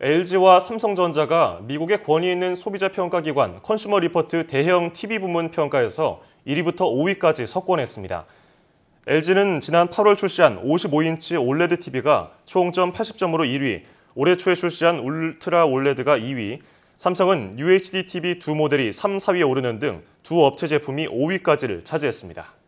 LG와 삼성전자가 미국의 권위 있는 소비자 평가 기관 컨슈머 리포트 대형 TV 부문 평가에서 1위부터 5위까지 석권했습니다. LG는 지난 8월 출시한 55인치 올레드 TV가 총점 80점으로 1위, 올해 초에 출시한 울트라 올레드가 2위, 삼성은 UHD TV 두 모델이 3, 4위에 오르는 등 두 업체 제품이 5위까지를 차지했습니다.